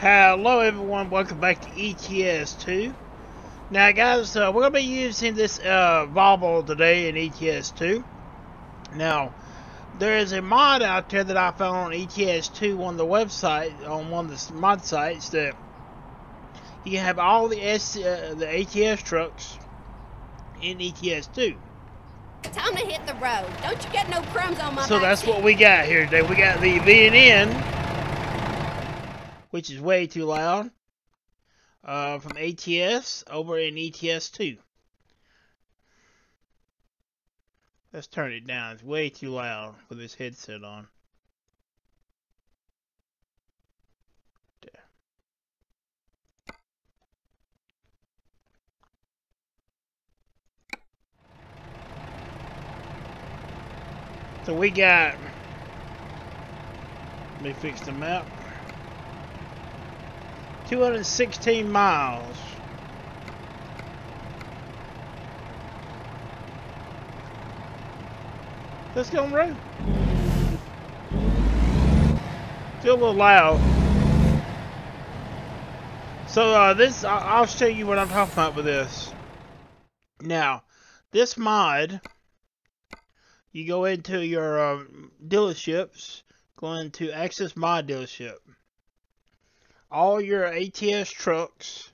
Hello everyone, welcome back to ETS2. Now guys, uh, we're going to be using this uh, Volvo today in ETS2. Now, there is a mod out there that I found on ETS2 on the website, on one of the mod sites, that you have all the, S, uh, the ATS trucks in ETS2. Time to hit the road. Don't you get no crumbs on my So that's seat. what we got here today. We got the V&N, which is way too loud, uh, from ATS over in ETS2. Let's turn it down. It's way too loud with this headset on. There. So we got. Let me fix the map. 216 miles. Let's go on. Still a little loud. So uh, this, I'll show you what I'm talking about with this. Now, this mod, you go into your um, dealerships, go into Access My Dealership. All your ATS trucks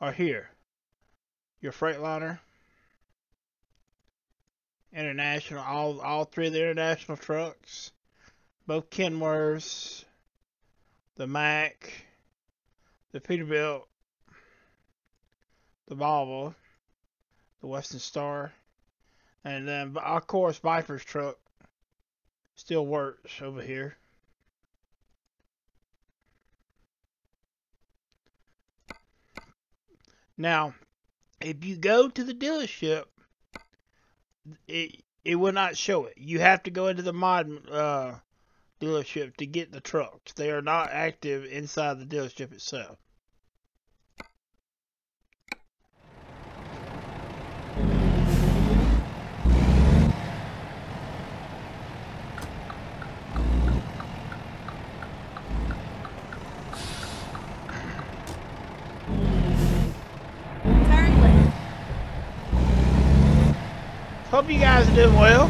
are here. Your Freightliner, International, all all three of the international trucks, both Kenworths, the Mack, the Peterbilt, the Volvo, the Western Star, and then of course Viper's truck still works over here. Now, if you go to the dealership, it it will not show it. You have to go into the mod uh, dealership to get the trucks. They are not active inside the dealership itself. Hope you guys are doing well.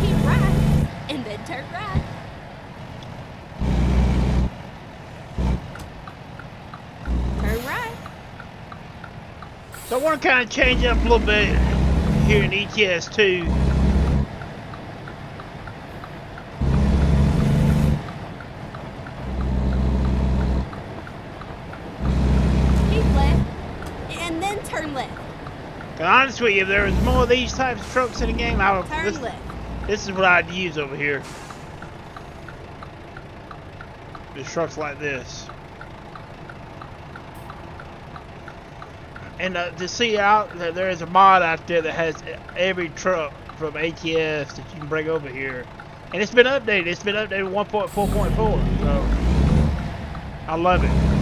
Keep right. And then turn right. Turn right. So I want to kind of change up a little bit here in E ETS2. Keep left. And then turn left. To be honest with you, if there was more of these types of trucks in the game, I would. Turn This, left. this is what I'd use over here. There's trucks like this. And uh, to see out that there is a mod out there that has every truck from ATS that you can bring over here. And it's been updated. It's been updated 1.4.4. So I love it.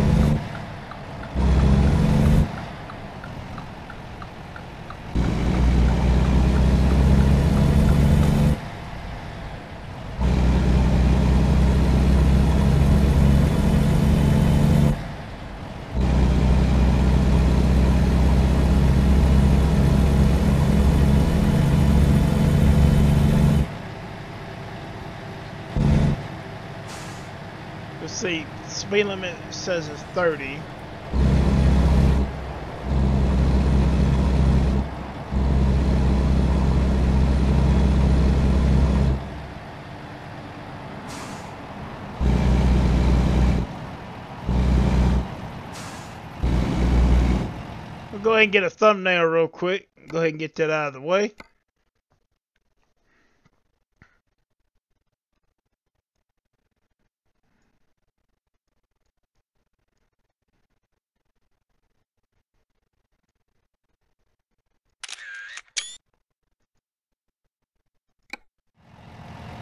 Let's see. Speed limit says it's 30. We'll go ahead and get a thumbnail real quick. Go ahead and get that out of the way.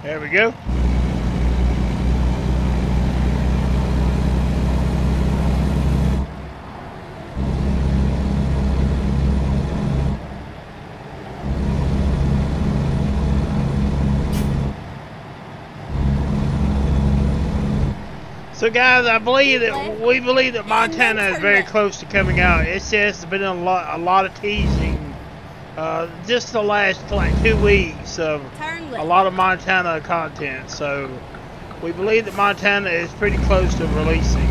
There we go. So guys, I believe that we believe that Montana is very close to coming out. It says there's been a lot, a lot of teasing, uh, just the last like two weeks of a lot of Montana content. So we believe that Montana is pretty close to releasing.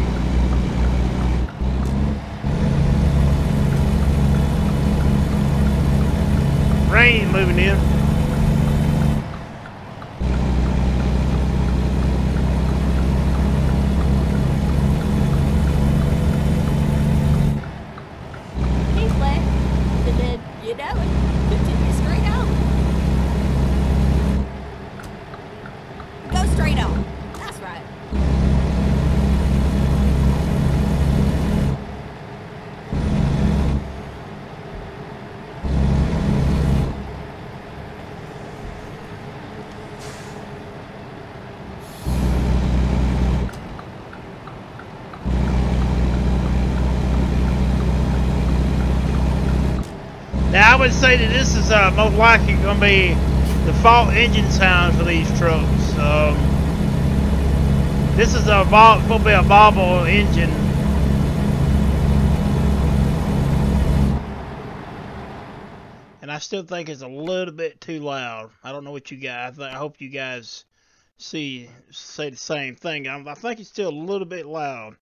Rain moving in. Keep left. And then, you know it. Continue straight on. Go straight on. That's right. Now I would say that this is uh, most likely going to be the fault engine sound for these trucks. Um, this is a to be a Volvo engine. And I still think it's a little bit too loud. I don't know what you guys. I, I hope you guys see say the same thing. I, I think it's still a little bit loud.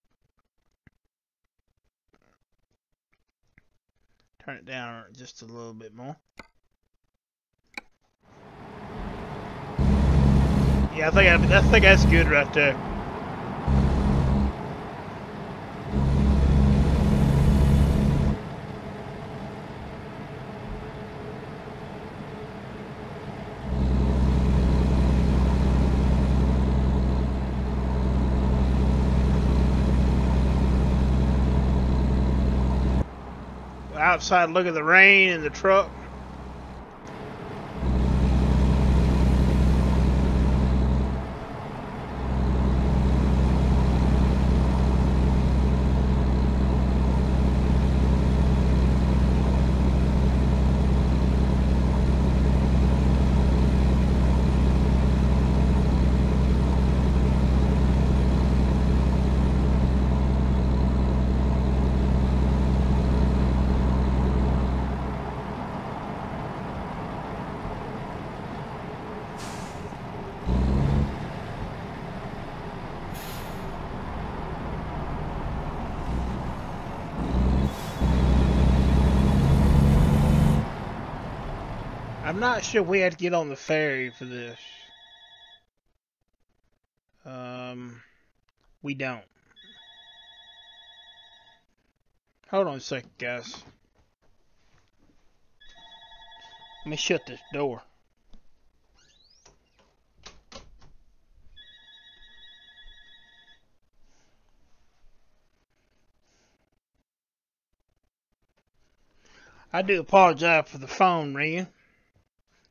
Turn it down just a little bit more. Yeah, I think I, I think that's good right there. Outside, look at the rain and the truck. Not sure we had to get on the ferry for this. Um, we don't. Hold on a second, guys. Let me shut this door. I do apologize for the phone ringing.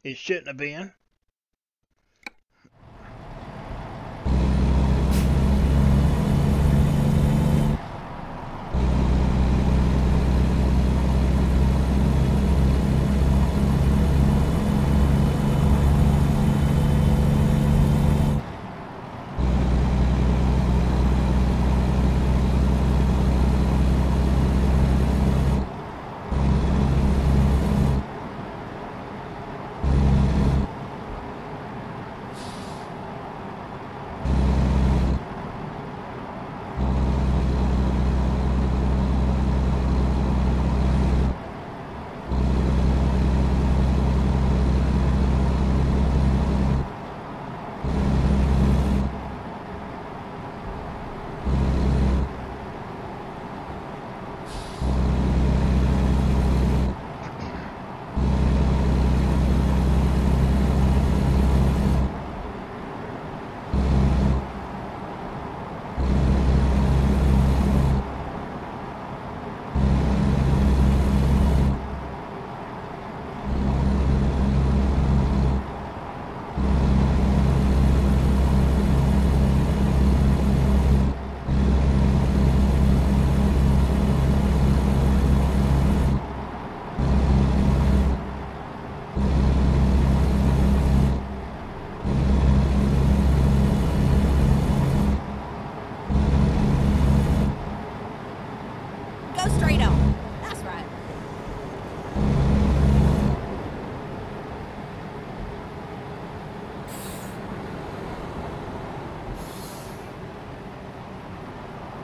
It shouldn't have been.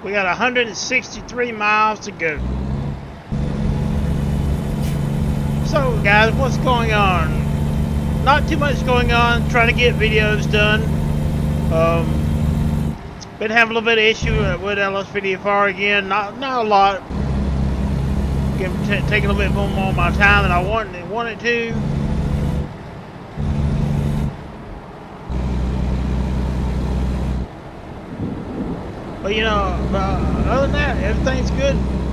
We got 163 miles to go. So, guys, what's going on? Not too much going on. Trying to get videos done. Um, been having a little bit of issue with LSPDFR again. Not not a lot. taking a little bit more of my time than I wanted wanted to. But you know, uh, other than that, everything's good.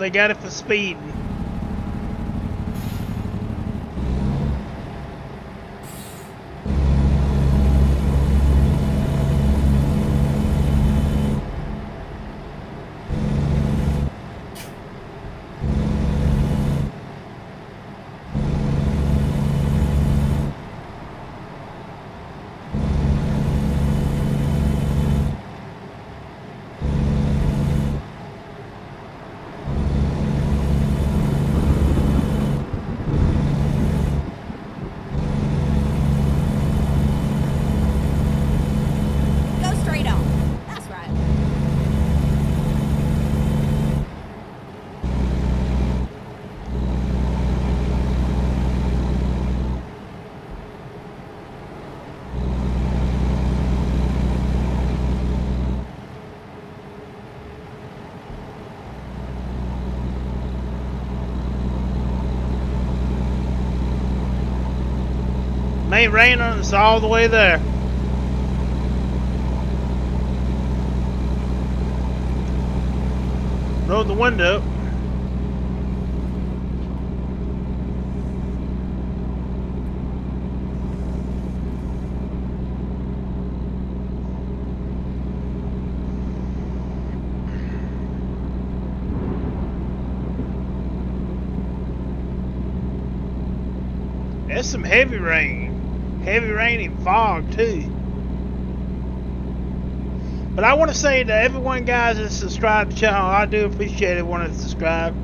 They got it for speed. rain on us all the way there. Roll the window. That's some heavy rain. Heavy rain and fog too. But I want to say to everyone, guys, that subscribe to the channel, I do appreciate everyone that subscribe.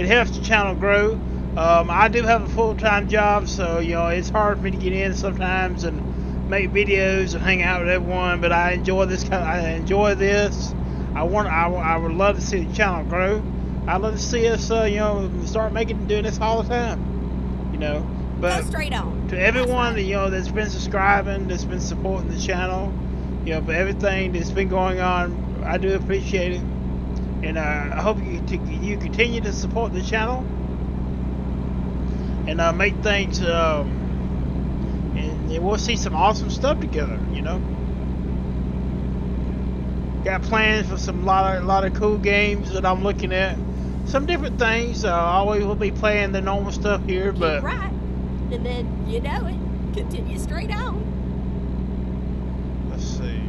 It helps the channel grow. Um, I do have a full-time job, so you know it's hard for me to get in sometimes and make videos and hang out with everyone. But I enjoy this. Kind of, I enjoy this. I want. I, I would love to see the channel grow. I'd love to see us, uh, you know, start making and doing this all the time. You know. But Go straight on. To everyone that you know that's been subscribing, that's been supporting the channel, you know, for everything that's been going on, I do appreciate it, and uh, I hope you you continue to support the channel and uh, make things, um, and, and we'll see some awesome stuff together. You know, got plans for some lot of lot of cool games that I'm looking at. Some different things. Uh, always will be playing the normal stuff here, but. Right and then, you know it, continue straight on. Let's see.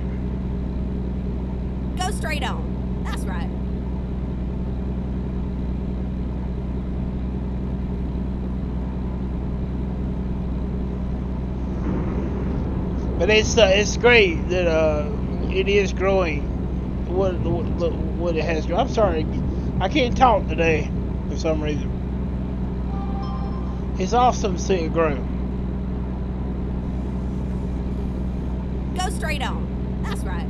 Go straight on. That's right. But it's uh, it's great that uh, it is growing. What, what what it has grown. I'm sorry, I can't talk today for some reason. It's awesome to see it grow. Go straight on. That's right.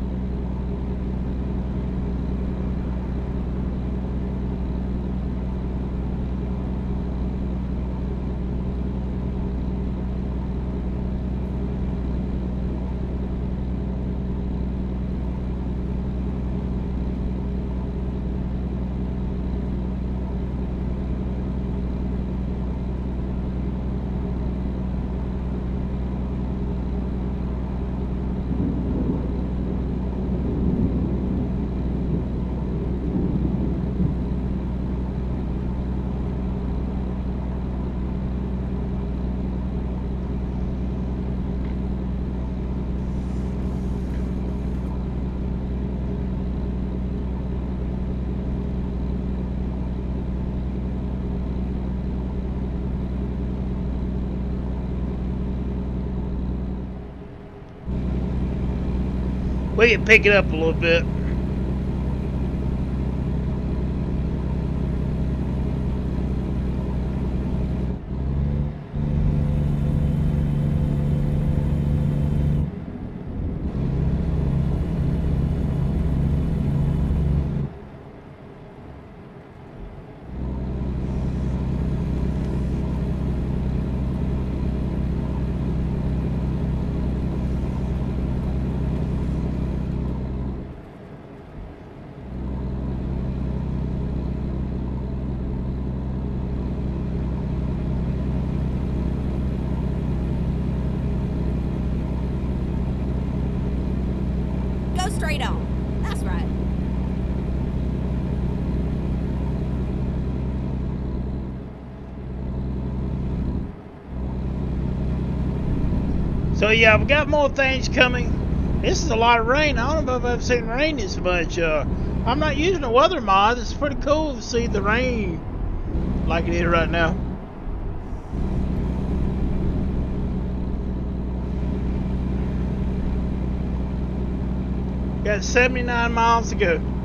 We can pick it up a little bit. Go straight on. That's right. So yeah, we got more things coming. This is a lot of rain. I don't know if I've seen rain this much. Uh, I'm not using a weather mod. It's pretty cool to see the rain like it is right now. Got 79 miles to go.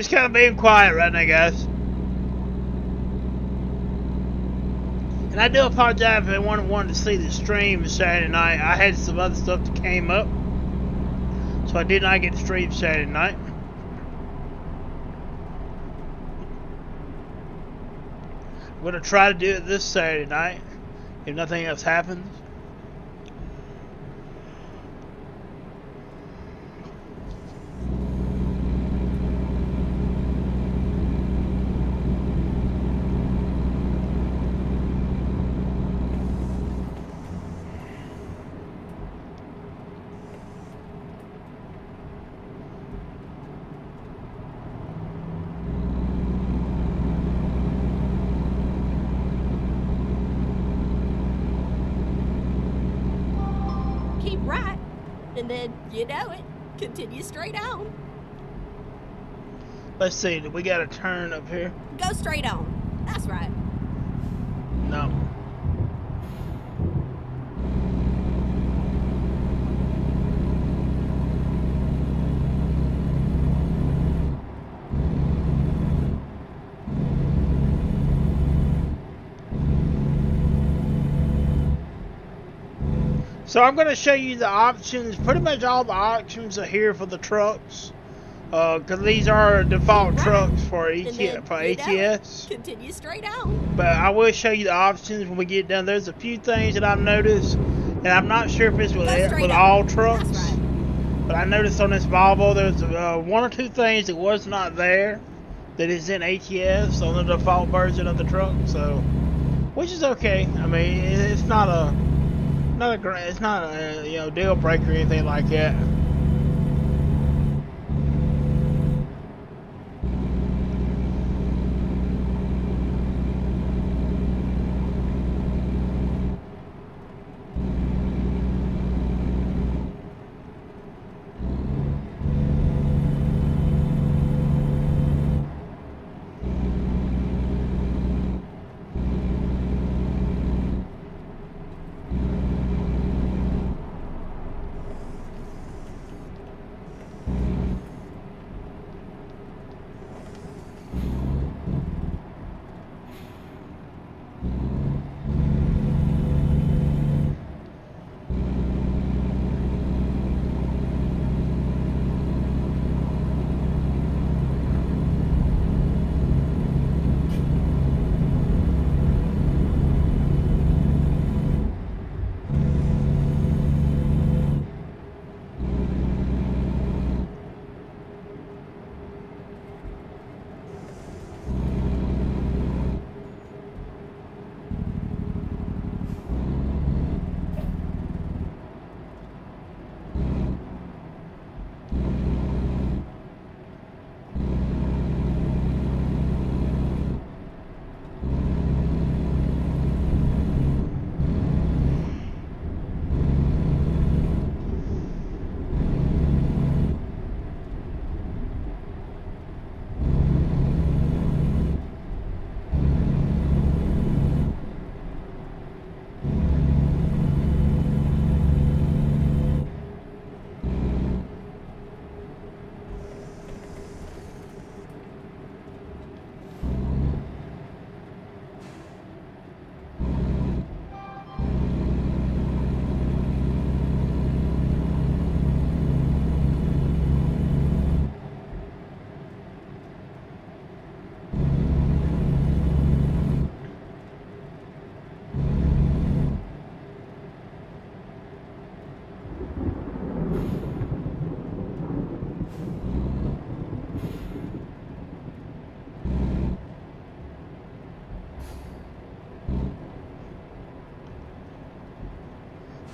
Just kind of being quiet right now, guys. And I do apologize if anyone wanted to see the stream Saturday night. I had some other stuff that came up. So I did not get to stream Saturday night. I'm going to try to do it this Saturday night if nothing else happens. Right. And then, you know it, continue straight on. Let's see, we got a turn up here? Go straight on. That's right. No. So I'm going to show you the options. Pretty much all the options are here for the trucks. Because these are default Right. trucks for, ET, for ATS. Continue straight out. But I will show you the options when we get done. There's a few things that I've noticed. And I'm not sure if it's with, it- with all trucks. right. But I noticed on this Volvo there's uh, one or two things that was not there that is in ATS on the default version of the truck. So, which is okay. I mean, it's not a not a it's not a you know deal breaker or anything like that.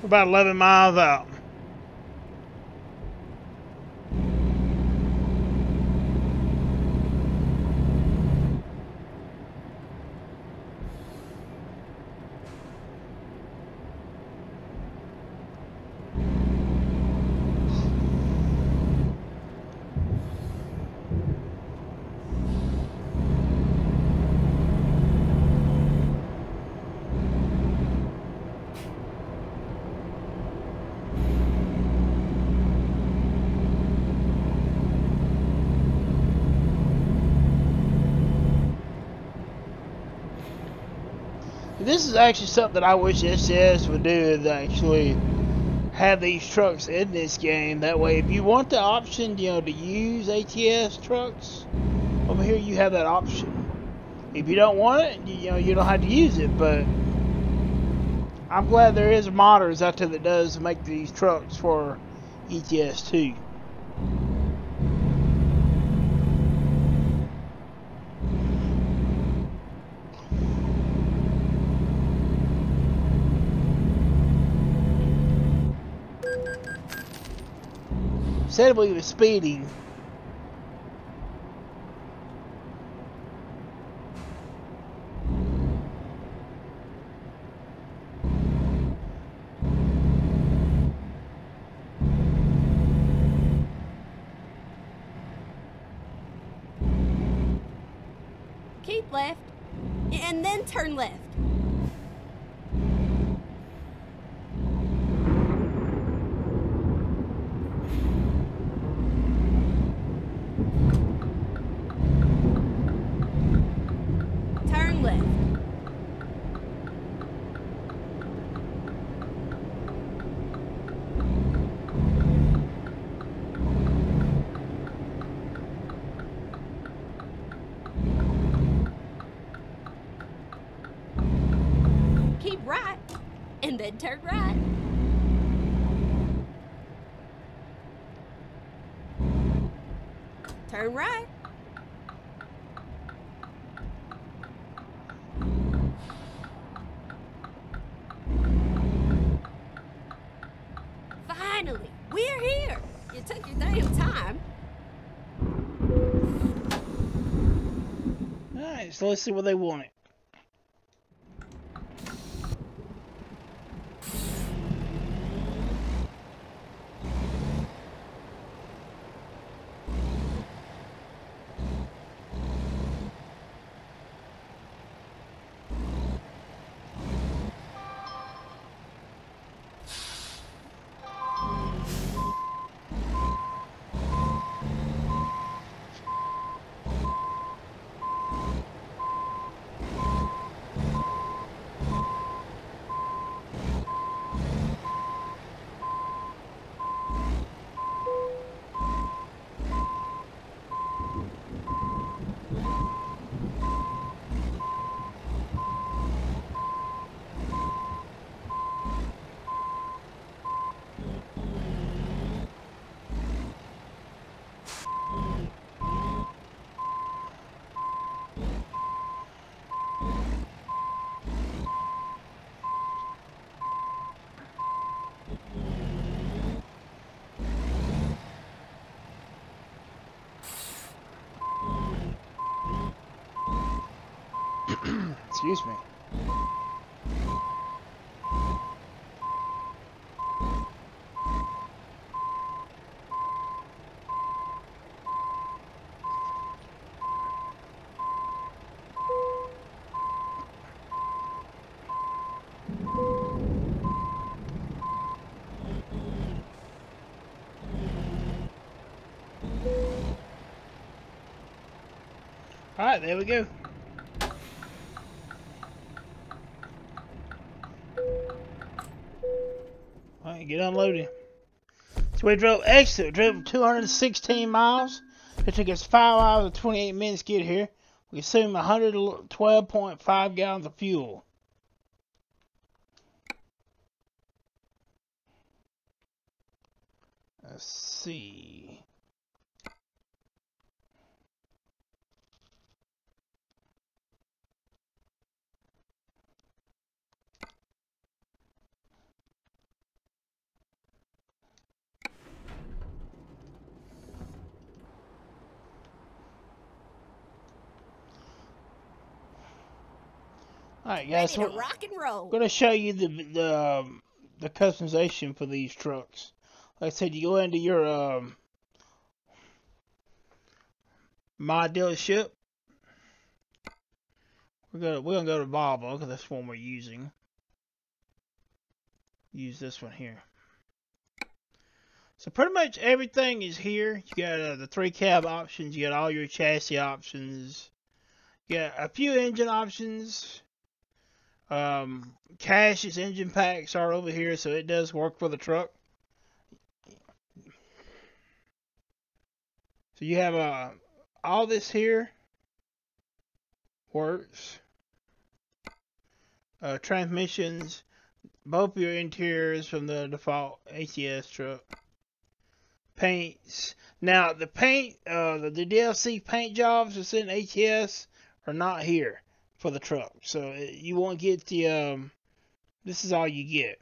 About 11 miles out. this is actually something I wish SCS would do is actually have these trucks in this game. That way, if you want the option, you know, to use ATS trucks, over here you have that option. If you don't want it, you, know, you don't have to use it, but I'm glad there is modders out there that does make these trucks for ETS2. Said we were speeding. Keep left. And then turn left. Turn left. Keep right. Turn right. Turn right. Finally, we're here. You took your damn time. Alright, so let's see what they wanted. Excuse me. Alright, there we go. Get unloaded. So we drove exit, drove 216 miles. It took us 5 hours and 28 minutes to get here. We consumed 112.5 gallons of fuel. Let's see. Alright guys, to rock and roll. I'm gonna show you the the um, the customization for these trucks. Like I said, you go into your um, my dealership. We're gonna we're gonna go to Volvo because that's the one we're using. Use this one here. So pretty much everything is here. You got uh, the three cab options. You got all your chassis options. You got a few engine options. Um, Cash's engine packs are over here, so it does work for the truck. So you have uh, all this here works. Uh, transmissions, both your interiors from the default ATS truck. Paints. Now the paint, uh, the, the DLC paint jobs that's in ATS are not here for the truck. So uh, you won't get the um. This is all you get.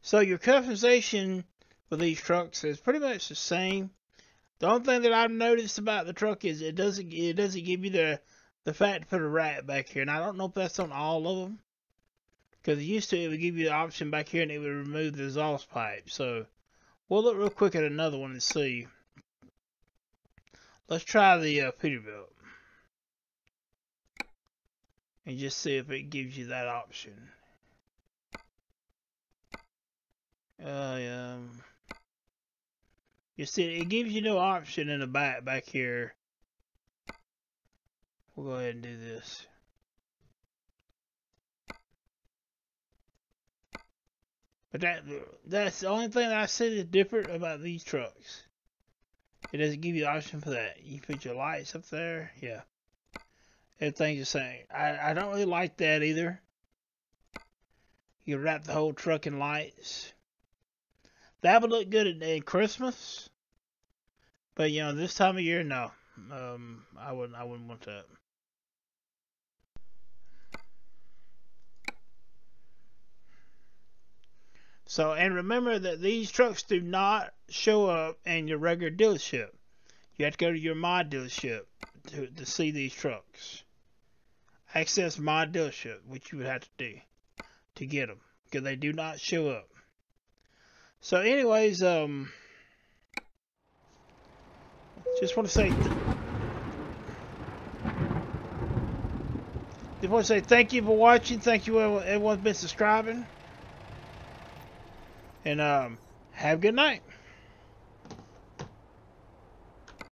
So your customization for these trucks is pretty much the same. The only thing that I've noticed about the truck is it doesn't it doesn't give you the the fact to put a rat back here, and I don't know if that's on all of them. Because it used to, it would give you the option back here, and it would remove the exhaust pipe. So we'll look real quick at another one and see. Let's try the uh, Peterbilt and just see if it gives you that option. Uh, um, you see, it gives you no option in the back back here. We'll go ahead and do this. But that that's the only thing that I see is different about these trucks. It doesn't give you the option for that. You put your lights up there, yeah. Everything's the same. I, I don't really like that either. You wrap the whole truck in lights. That would look good at, in Christmas. But you know, this time of year, no. Um, I wouldn't. I wouldn't want that. So, and remember that these trucks do not show up in your regular dealership. You have to go to your mod dealership to, to see these trucks. Access my dealership, which you would have to do to get them, because they do not show up. So, anyways, um, just want to say, just want to say thank you for watching. Thank you, everyone- everyone's been subscribing, and um, have a good night.